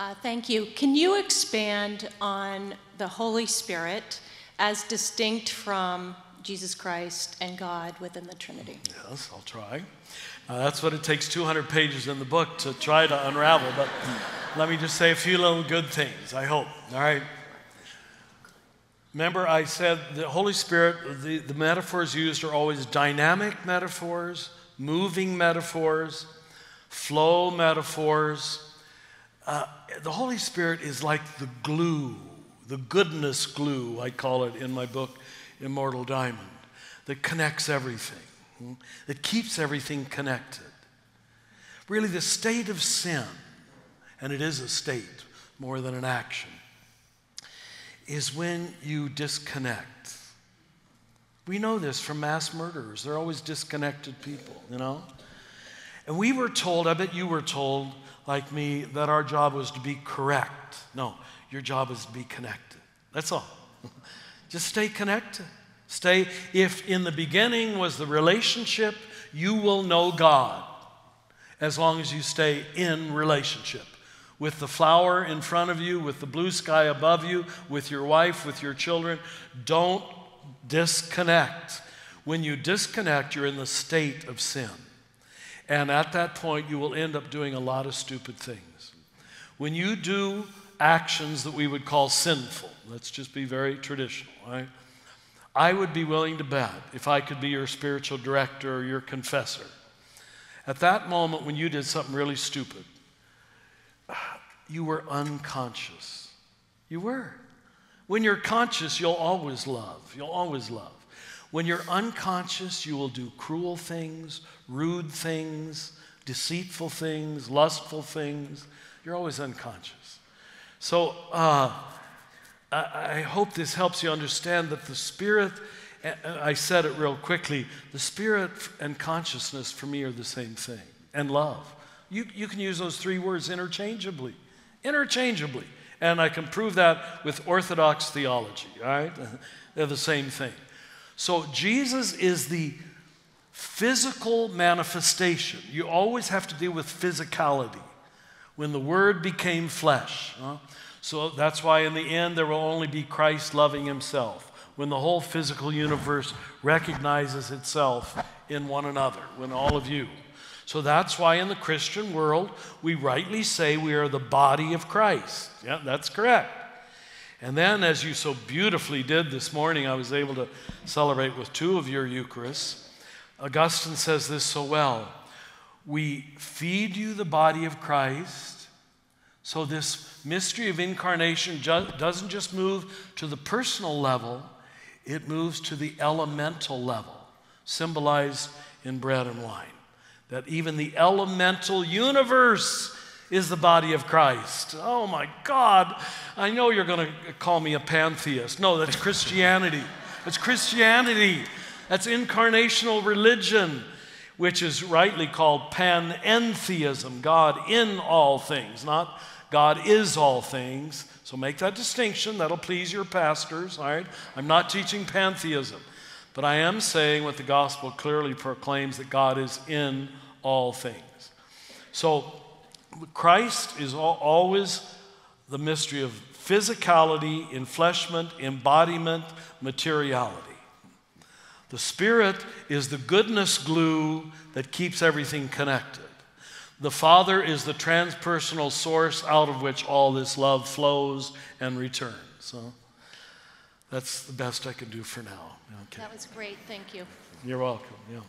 Uh, thank you. Can you expand on the Holy Spirit as distinct from Jesus Christ and God within the Trinity? Yes, I'll try. Uh, that's what it takes 200 pages in the book to try to unravel, but let me just say a few little good things, I hope. All right. Remember, I said the Holy Spirit, the, the metaphors used are always dynamic metaphors, moving metaphors, flow metaphors. Uh, the Holy Spirit is like the glue, the goodness glue, I call it in my book, Immortal Diamond, that connects everything, hmm, that keeps everything connected. Really, the state of sin, and it is a state more than an action, is when you disconnect. We know this from mass murderers. They're always disconnected people, you know? And we were told, I bet you were told, like me, that our job was to be correct. No, your job is to be connected. That's all. Just stay connected. Stay, if in the beginning was the relationship, you will know God as long as you stay in relationship with the flower in front of you, with the blue sky above you, with your wife, with your children. Don't disconnect. When you disconnect, you're in the state of sin. And at that point, you will end up doing a lot of stupid things. When you do actions that we would call sinful, let's just be very traditional, right? I would be willing to bet, if I could be your spiritual director or your confessor, at that moment when you did something really stupid, you were unconscious. You were. When you're conscious, you'll always love. You'll always love. When you're unconscious, you will do cruel things, rude things, deceitful things, lustful things. You're always unconscious. So uh, I, hope this helps you understand that the Spirit, I said it real quickly, the Spirit and consciousness for me are the same thing, and love. You, you can use those three words interchangeably interchangeably. And I can prove that with Orthodox theology, all right? They're the same thing. So Jesus is the physical manifestation. You always have to deal with physicality. When the Word became flesh. Huh? So that's why in the end there will only be Christ loving Himself. When the whole physical universe recognizes itself in one another, when all of you so that's why in the Christian world, we rightly say we are the body of Christ. Yeah, that's correct. And then, as you so beautifully did this morning, I was able to celebrate with two of your Eucharists. Augustine says this so well We feed you the body of Christ. So, this mystery of incarnation ju- doesn't just move to the personal level, it moves to the elemental level, symbolized in bread and wine that even the elemental universe is the body of Christ. Oh my God, I know you're going to call me a pantheist. No, that's Christianity. That's Christianity. That's incarnational religion, which is rightly called panentheism God in all things, not God is all things. So make that distinction. That'll please your pastors, all right? I'm not teaching pantheism. But I am saying what the gospel clearly proclaims that God is in all things. So Christ is always the mystery of physicality, enfleshment, embodiment, materiality. The Spirit is the goodness glue that keeps everything connected. The Father is the transpersonal source out of which all this love flows and returns. So that's the best I can do for now. Okay. That was great. Thank you. You're welcome. Yeah.